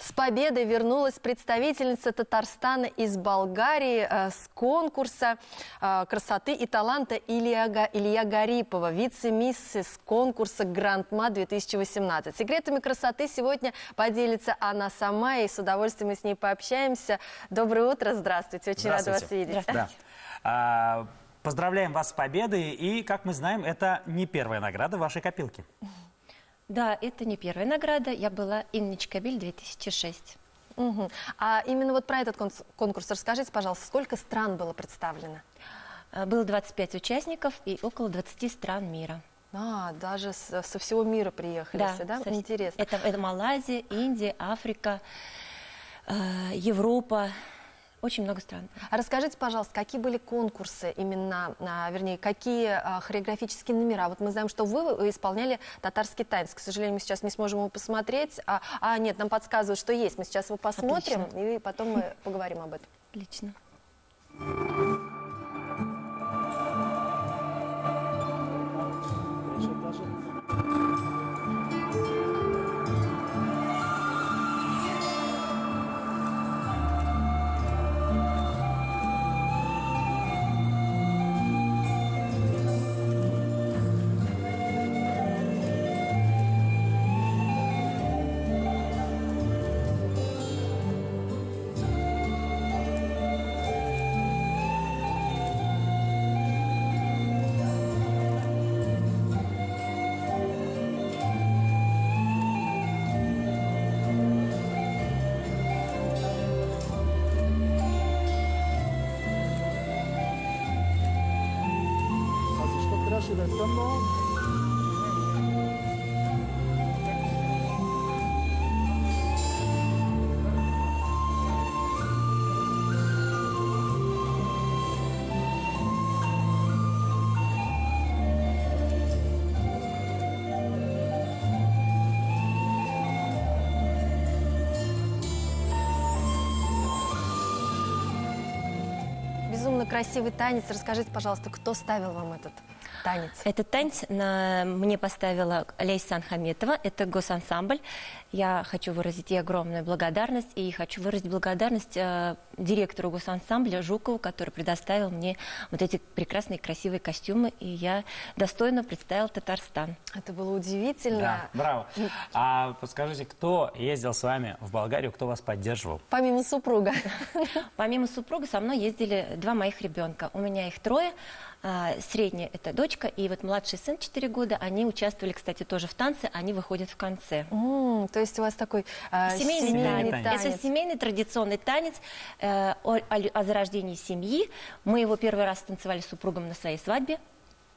С победой вернулась представительница Татарстана из Болгарии э, с конкурса э, красоты и таланта Илья, Илья Гарипова, вице-миссис конкурса Гранд-ма 2018. Секретами красоты сегодня поделится она сама, и с удовольствием мы с ней пообщаемся. Доброе утро, здравствуйте, очень рада вас Здравствуйте. видеть. Да. А, Поздравляем вас с победой. И, как мы знаем, это не первая награда в вашей копилке. Да, это не первая награда. Я была Инничка Биль 2006. Мгм. А именно вот про этот конкурс расскажите, пожалуйста, сколько стран было представлено? А, Было 25 участников и около 20 стран мира. А, даже с- со всего мира приехали все, да? со- Интересно. Это, это Малайзия, Индия, Африка, э, Европа. Очень много стран. А расскажите, пожалуйста, какие были конкурсы именно, а, вернее, какие а, хореографические номера? Вот мы знаем, что вы исполняли татарский танец. К сожалению, мы сейчас не сможем его посмотреть. А, а, нет, нам подсказывают, что есть. Мы сейчас его посмотрим, и потом мы поговорим об этом. Отлично. Да тъмно. Безумно красивый танец. Расскажите, пожалуйста, кто ставил вам этот танец? Этот танец на- мне поставила Лейсан Хаметова. Это госансамбль. Я хочу выразить ей огромную благодарность. И хочу выразить благодарность э, директору госансамбля Жукову, который предоставил мне вот эти прекрасные красивые костюмы. И я достойно представила Татарстан. Это было удивительно. Да, браво. А подскажите, кто ездил с вами в Болгарию, кто вас поддерживал? Помимо супруга. Помимо супруга со мной ездили два моих ребенка. У меня их трое. А, Средняя – это дочка, и вот младший сын 4 года. Они участвовали, кстати, тоже в танце, они выходят в конце. М, То есть у вас такой а, Семейный, Семейный танец. танец. Это семейный традиционный танец э, о, о о зарождении семьи. Мы его первый раз танцевали с супругом на своей свадьбе.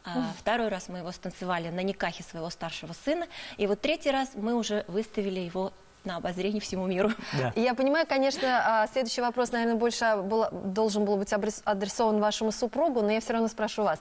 А второй раз мы его станцевали на никахе своего старшего сына. И вот третий раз мы уже выставили его на обозрение всему миру. Да. Я понимаю, конечно, а, следующий вопрос, наверное, больше был- должен был быть адресован вашему супругу, но я все равно спрошу вас.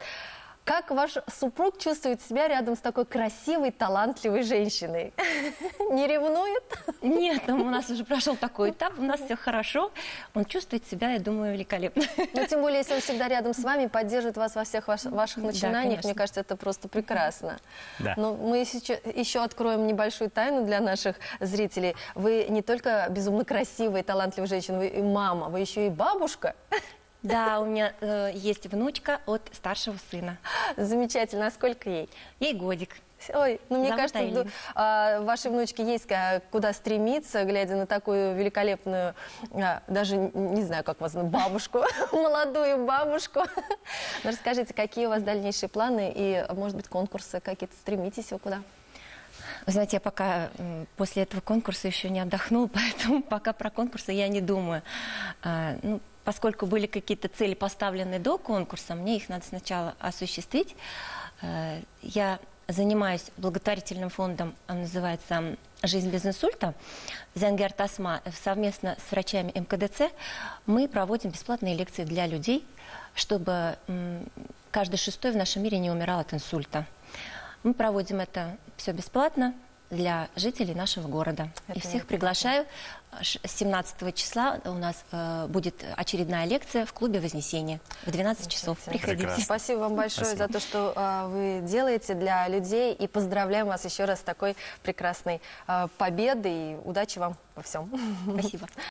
Как ваш супруг чувствует себя рядом с такой красивой, талантливой женщиной? Не ревнует? Нет, у нас уже прошел такой этап, у нас все хорошо. Он чувствует себя, я думаю, великолепно. Ну, тем более, если он всегда рядом с вами, поддерживает вас во всех ваш- ваших начинаниях, конечно. мне кажется, это просто прекрасно. Да. Но мы еще, еще откроем небольшую тайну для наших зрителей. Вы не только безумно красивая и талантливая женщина, вы и мама, вы еще и бабушка. Да, у меня э, есть внучка от старшего сына. Замечательно. А сколько ей? Ей годик. Ой, ну мне Зовут кажется, а, вашей внучке есть ка- куда стремиться, глядя на такую великолепную, а, даже не знаю, как вас бабушку, молодую бабушку. Ну, расскажите, какие у вас дальнейшие планы и, может быть, конкурсы какие-то, стремитесь вы куда? Вы знаете, я пока после этого конкурса еще не отдохнула, поэтому пока про конкурсы я не думаю. А, ну, поскольку были какие-то цели поставлены до конкурса, мне их надо сначала осуществить. Э, Я занимаюсь благотворительным фондом, он называется «Жизнь без инсульта». Зангер Тасма совместно с врачами МКДЦ мы проводим бесплатные лекции для людей, чтобы каждый шестой в нашем мире не умирал от инсульта. Мы проводим это все бесплатно. Для жителей нашего города. Это И всех приглашаю. Ш- 17 числа у нас э, будет очередная лекция в клубе Вознесения в 12 часов. Приходите. Прекрасно. Спасибо вам большое Спасибо. за то, что а, вы делаете для людей. И поздравляем вас еще раз с такой прекрасной а, победой. И удачи вам во всем. Спасибо.